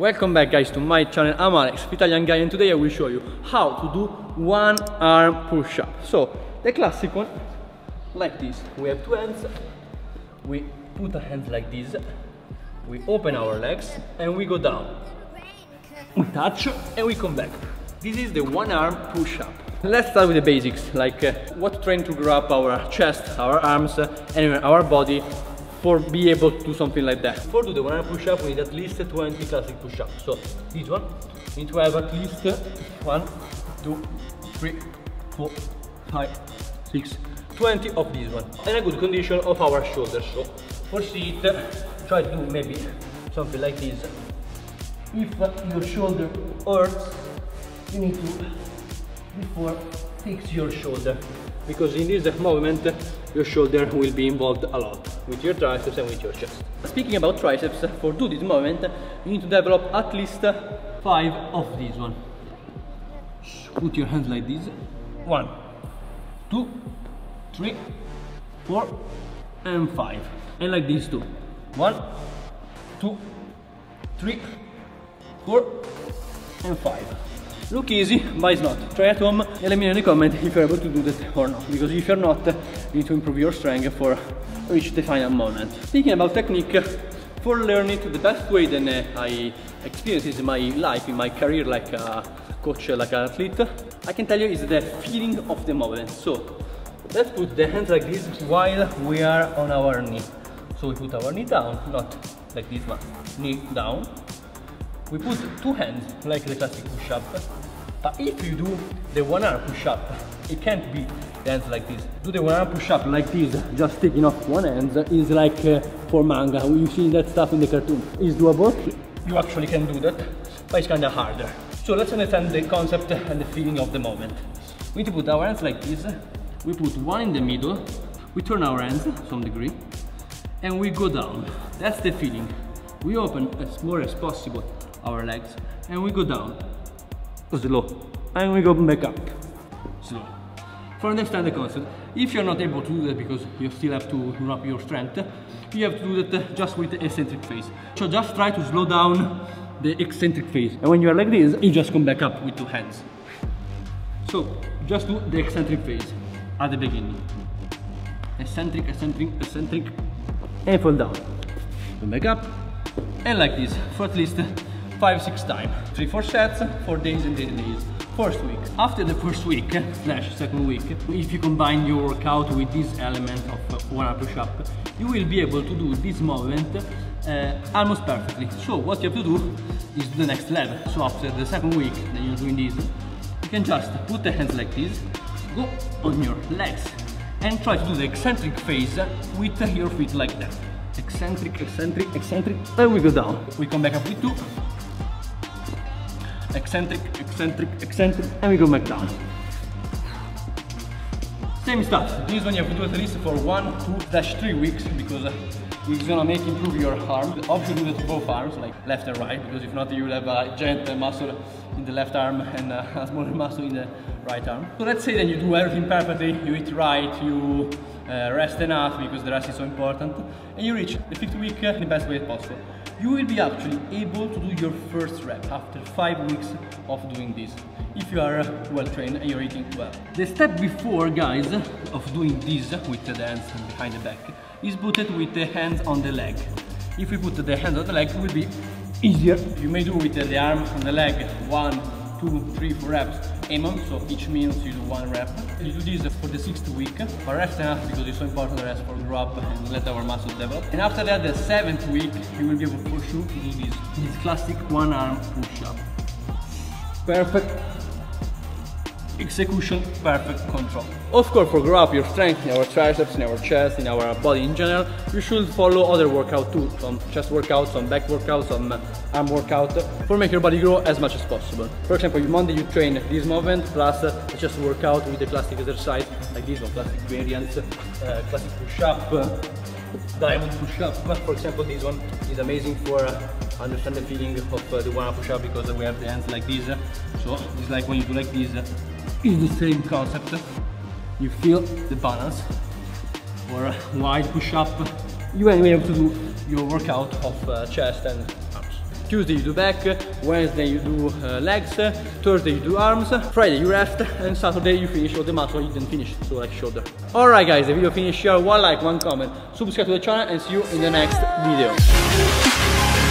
Welcome back guys to my channel, I'm Alex, Italian guy and today I will show you how to do one arm push-up. So, the classic one, like this. We have two hands, we put our hands like this, we open our legs and we go down. We touch and we come back. This is the one arm push-up. Let's start with the basics, like uh, what train to grab our chest, our arms uh, and our body for be able to do something like that. For do the one arm push-up, we need at least 20 classic push-ups. So this one, need to have at least uh, one, two, three, four, five, six, 20 of this one. And a good condition of our shoulders. So for sit, uh, try to do maybe something like this. If your shoulder hurts, you need to before fix your shoulder because in this movement your shoulder will be involved a lot with your triceps and with your chest. Speaking about triceps, for do this movement you need to develop at least five of these one. Put your hands like this. One, two, three, four, and five. And like this too. One, two, three, four, and five. Look easy, but it's not. Try at home and let me know in the comment if you're able to do that or not. Because if you're not, you need to improve your strength for reach the final moment. Speaking about technique, for learning the best way that uh, I experienced in my life, in my career like a coach, like an athlete, I can tell you is the feeling of the moment. So let's put the hands like this while we are on our knee. So we put our knee down, not like this one, knee down, we put two hands like the classic push-up. But if you do the one arm push-up it can't be hands like this. Do the one arm push-up like this just taking off one hand is like uh, for manga. You see that stuff in the cartoon. Is doable. You actually can do that but it's kind of harder. So let's understand the concept and the feeling of the moment. We need to put our hands like this. We put one in the middle. We turn our hands some degree. And we go down. That's the feeling. We open as more as possible our legs and we go down. Slow. And we go back up. Slow. For understand the concept if you're not able to do that because you still have to up your strength you have to do that just with the eccentric phase. So just try to slow down the eccentric phase. And when you are like this you just come back up with two hands. So just do the eccentric phase at the beginning. Eccentric eccentric eccentric. And fall down. Come back up. And like this for at least five, six times. Three, four sets, four days and eight days. First week. After the first week, slash second week, if you combine your workout with this element of uh, one arm push-up, you will be able to do this movement uh, almost perfectly. So what you have to do is the next level. So after the second week that you're doing this, you can just put the hands like this, go on your legs, and try to do the eccentric phase with your feet like that. Eccentric, eccentric, eccentric, and we go down. We come back up with two, eccentric, eccentric, eccentric, and we go back down. Same stuff. This one you have to do at least for one, two, slash three weeks because uh, it's gonna make improve your arm. Obviously do that to both arms, like left and right, because if not you will have a giant muscle in the left arm and uh, a smaller muscle in the right arm. So let's say that you do everything perfectly, you eat right, you uh, rest enough because the rest is so important, and you reach the fifth week in the best way possible you will be actually able to do your first rep after five weeks of doing this if you are well trained and you're eating well. The step before guys of doing this with the hands behind the back is put it with the hands on the leg. If we put the hands on the leg it will be easier. You may do with the arm on the leg one, two, three, four reps Aimon, so each means you do one rep. You do this for the sixth week, but rest enough because it's so important to rest for grow up and let our muscles develop. And after that, the seventh week, you will be able for sure to do this, this classic one arm push-up. Perfect execution, perfect control. Of course, for grow up your strength in our triceps, in our chest, in our body in general, you should follow other workout too, some chest workouts, some back workouts, some arm workout, for make your body grow as much as possible. For example, Monday you train this movement plus uh, just workout with the classic exercise, like this one, classic variants, uh, classic push-up, uh, diamond push-up. For example, this one is amazing for uh, understand the feeling of uh, the one push-up because we have the hands like this. So it's like when you do like this, is the same concept. You feel the balance. For a wide push-up, you anyway have to do your workout of uh, chest and arms. Tuesday you do back, Wednesday you do uh, legs, Thursday you do arms, Friday you rest, and Saturday you finish all the muscle you didn't finish, so like shoulder. Alright guys, the video finished here, one like, one comment, subscribe to the channel and see you in the next video.